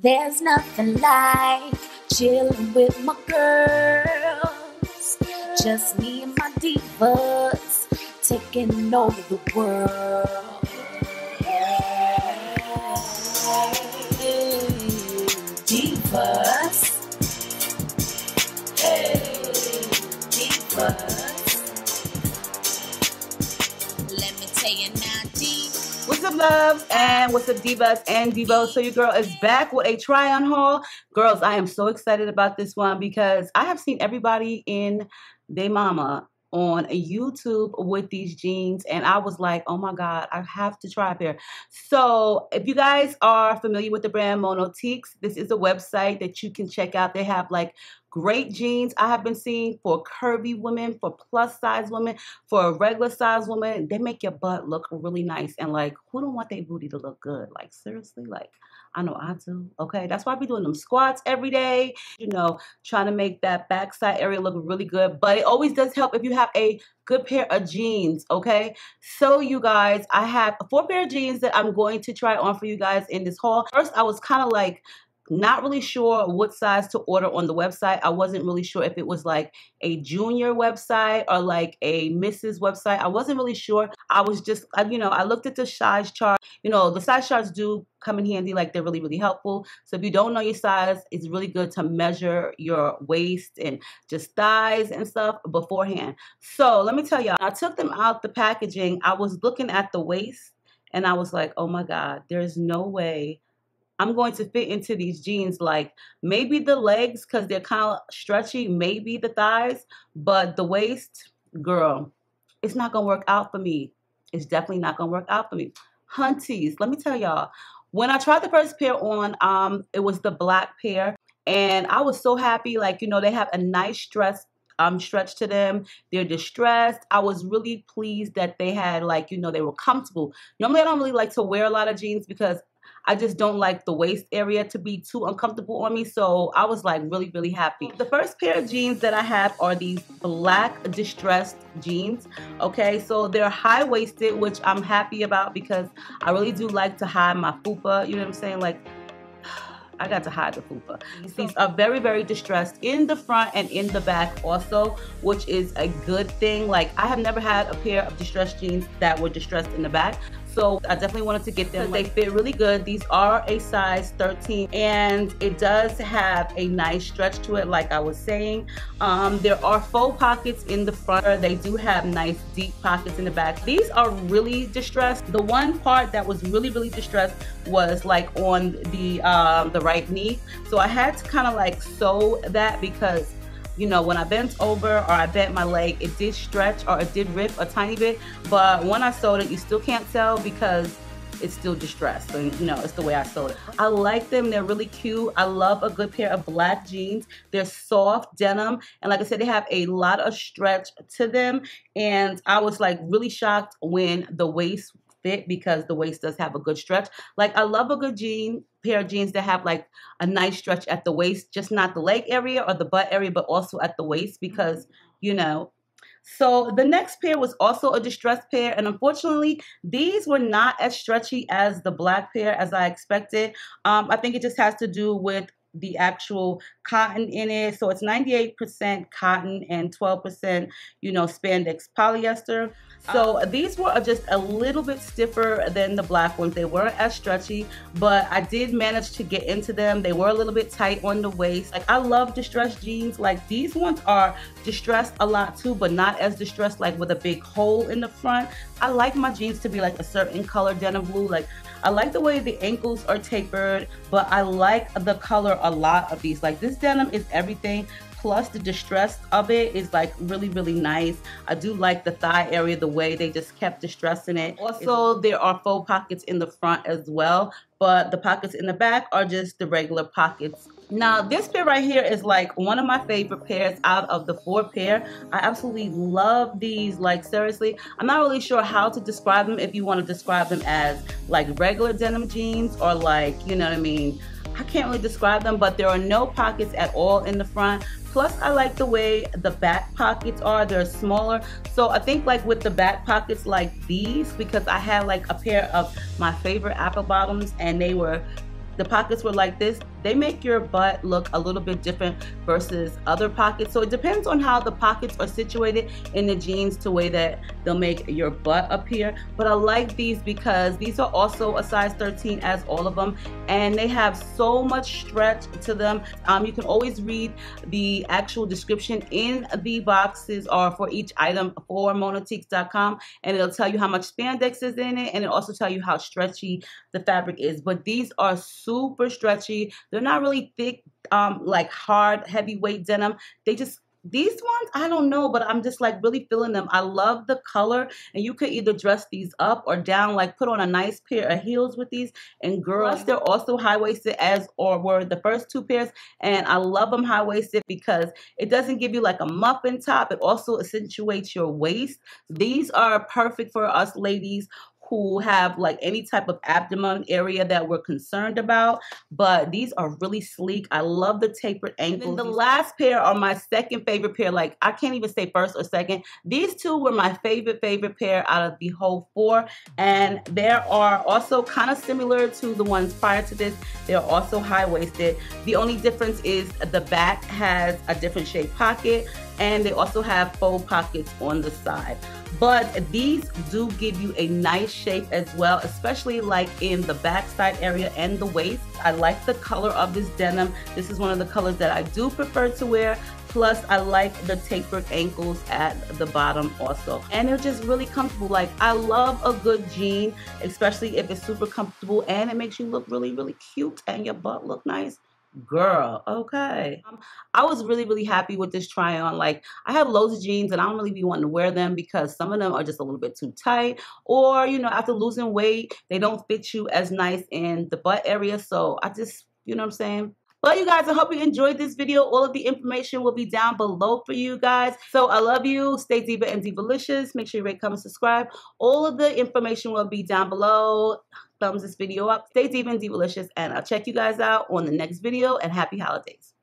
There's nothing like chilling with my girls. Just me and my divas taking over the world. Divas. Hey, divas. Let me tell you now, D. What's up, loves? And what's up, divas and divos? So your girl is back with a try-on haul. Girls, I am so excited about this one because I have seen everybody in they Mama on YouTube with these jeans and I was like, oh my God, I have to try a pair. So if you guys are familiar with the brand Monotiques, this is a website that you can check out. They have like great jeans I have been seeing for curvy women, for plus size women, for a regular size woman. They make your butt look really nice and like who don't want their booty to look good? Like seriously, like I know I do. Okay, that's why I be doing them squats every day. You know, trying to make that backside area look really good. But it always does help if you have a good pair of jeans. Okay, so you guys, I have four pair of jeans that I'm going to try on for you guys in this haul. First, I was kind of like not really sure what size to order on the website. I wasn't really sure if it was like a junior website or like a Mrs. website. I wasn't really sure. I was just, you know, I looked at the size chart. You know, the size charts do come in handy, like they're really, really helpful. So if you don't know your size, it's really good to measure your waist and just thighs and stuff beforehand. So let me tell y'all, I took them out the packaging. I was looking at the waist and I was like, oh my God, there's no way I'm going to fit into these jeans. Like maybe the legs because they're kind of stretchy, maybe the thighs, but the waist, girl, it's not going to work out for me. It's definitely not going to work out for me. Hunties, let me tell y'all, when I tried the first pair on, um, it was the black pair. And I was so happy, like, you know, they have a nice dress um stretch to them. They're distressed. I was really pleased that they had like, you know, they were comfortable. Normally I don't really like to wear a lot of jeans because I just don't like the waist area to be too uncomfortable on me. So I was like really, really happy. The first pair of jeans that I have are these black distressed jeans. Okay, so they're high waisted, which I'm happy about because I really do like to hide my fupa. You know what I'm saying? Like I got to hide the fupa. These are very, very distressed in the front and in the back also, which is a good thing. Like I have never had a pair of distressed jeans that were distressed in the back. So I definitely wanted to get them. They fit really good. These are a size 13 and it does have a nice stretch to it like I was saying. Um, there are faux pockets in the front. They do have nice deep pockets in the back. These are really distressed. The one part that was really, really distressed was like on the, um, the right knee. So I had to kind of like sew that because you know, when I bent over or I bent my leg, it did stretch or it did rip a tiny bit. But when I sewed it, you still can't tell because it's still distressed. And you know, it's the way I sewed it. I like them. They're really cute. I love a good pair of black jeans. They're soft denim. And like I said, they have a lot of stretch to them. And I was like really shocked when the waist fit because the waist does have a good stretch. Like I love a good jean pair of jeans that have like a nice stretch at the waist, just not the leg area or the butt area, but also at the waist because, you know, so the next pair was also a distressed pair, and unfortunately, these were not as stretchy as the black pair as I expected. Um, I think it just has to do with the actual cotton in it. So it's 98% cotton and 12%, you know, spandex polyester. So um, these were just a little bit stiffer than the black ones. They weren't as stretchy, but I did manage to get into them. They were a little bit tight on the waist. Like I love distressed jeans. Like these ones are distressed a lot too, but not as distressed like with a big hole in the front. I like my jeans to be like a certain color denim blue. Like I like the way the ankles are tapered, but I like the color a lot of these. Like this denim is everything plus the distress of it is like really really nice. I do like the thigh area the way they just kept distressing it. Also there are faux pockets in the front as well but the pockets in the back are just the regular pockets. Now this pair right here is like one of my favorite pairs out of the four pair. I absolutely love these like seriously. I'm not really sure how to describe them if you want to describe them as like regular denim jeans or like you know what i mean I can't really describe them, but there are no pockets at all in the front. Plus, I like the way the back pockets are. They're smaller. So I think like with the back pockets like these, because I had like a pair of my favorite apple bottoms and they were the pockets were like this, they make your butt look a little bit different versus other pockets. So it depends on how the pockets are situated in the jeans to way that they'll make your butt appear. But I like these because these are also a size 13 as all of them and they have so much stretch to them. Um, you can always read the actual description in the boxes or for each item for monotiques.com and it'll tell you how much spandex is in it and it also tell you how stretchy the fabric is. But these are super stretchy. They're not really thick, um, like hard, heavyweight denim. They just these ones, I don't know, but I'm just like really feeling them. I love the color, and you could either dress these up or down, like put on a nice pair of heels with these. And girls, they're also high waisted as or were the first two pairs, and I love them high waisted because it doesn't give you like a muffin top. It also accentuates your waist. These are perfect for us ladies who have like any type of abdomen area that we're concerned about. But these are really sleek. I love the tapered ankles. And the last pair are my second favorite pair. Like I can't even say first or second. These two were my favorite, favorite pair out of the whole four. And they are also kind of similar to the ones prior to this. They're also high-waisted. The only difference is the back has a different shape pocket and they also have faux pockets on the side. But these do give you a nice shape as well, especially like in the backside area and the waist. I like the color of this denim. This is one of the colors that I do prefer to wear. Plus, I like the tapered ankles at the bottom also. And they're just really comfortable. Like, I love a good jean, especially if it's super comfortable and it makes you look really, really cute and your butt look nice girl okay. Um, i was really really happy with this try on like i have loads of jeans and i don't really be wanting to wear them because some of them are just a little bit too tight or you know after losing weight they don't fit you as nice in the butt area so i just you know what i'm saying well, you guys, I hope you enjoyed this video. All of the information will be down below for you guys. So I love you. Stay Diva and Divalicious. Make sure you rate, comment, subscribe. All of the information will be down below thumbs this video up. Stay deep and delicious, and I'll check you guys out on the next video. And happy holidays.